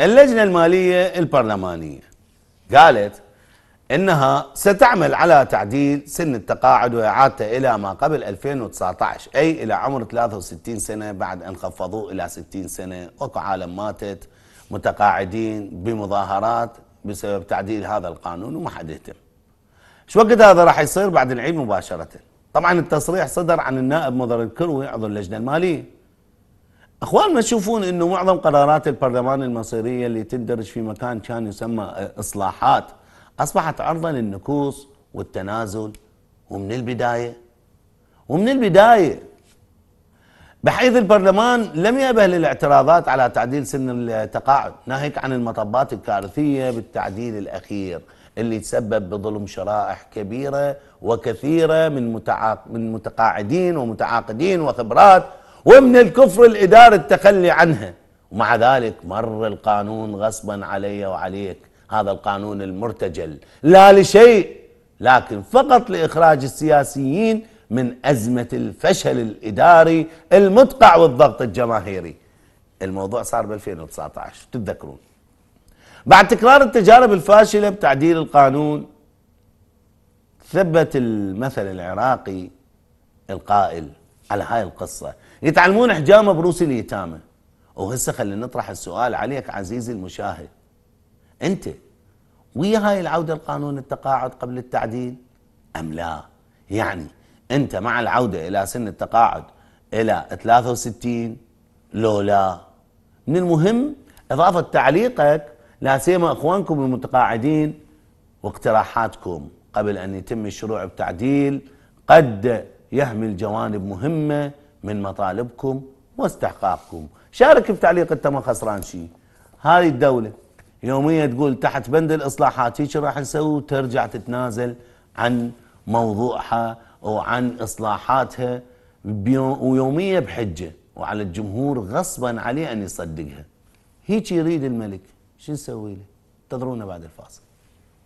اللجنة المالية البرلمانية قالت إنها ستعمل على تعديل سن التقاعد وإعادته إلى ما قبل 2019 أي إلى عمر 63 سنة بعد أن خفضوه إلى 60 سنة واكو عالم ماتت متقاعدين بمظاهرات بسبب تعديل هذا القانون وما حد يهتم. شو وقت هذا راح يصير بعد العيد مباشرة. طبعا التصريح صدر عن النائب مضر الكروي عضو اللجنة المالية. أخوان ما تشوفون إنه معظم قرارات البرلمان المصيرية اللي تندرج في مكان كان يسمى إصلاحات أصبحت عرضة للنكوص والتنازل ومن البداية ومن البداية. بحيث البرلمان لم يأبه للاعتراضات على تعديل سن التقاعد ناهيك عن المطبات الكارثية بالتعديل الأخير اللي تسبب بظلم شرائح كبيرة وكثيرة من من متقاعدين ومتعاقدين وخبرات ومن الكفر الإداري التخلي عنها. ومع ذلك مر القانون غصبا علي وعليك. هذا القانون المرتجل. لا لشيء لكن فقط لإخراج السياسيين من أزمة الفشل الإداري المدقع والضغط الجماهيري. الموضوع صار ب 2019 تتذكرون. بعد تكرار التجارب الفاشلة بتعديل القانون ثبت المثل العراقي القائل على هاي القصة. يتعلمون حجامة بروس اليتامى. وهسه خلينا نطرح السؤال عليك عزيزي المشاهد. أنت ويا هاي العودة لقانون التقاعد قبل التعديل؟ أم لا؟ يعني أنت مع العودة إلى سن التقاعد إلى 63 لو لا؟ من المهم إضافة تعليقك لا سيما أخوانكم المتقاعدين واقتراحاتكم قبل أن يتم الشروع بتعديل قد يهمل جوانب مهمة من مطالبكم واستحقاقكم. شارك بتعليق انت ما خسران شيء هذه الدولة يوميا تقول تحت بند الإصلاحات هيك راح نسوي وترجع تتنازل عن موضوعها وعن إصلاحاتها ويوميا بحجة وعلى الجمهور غصبا عليه أن يصدقها. هيك يريد الملك. شو نسوي له؟ انتظرونا بعد الفاصل.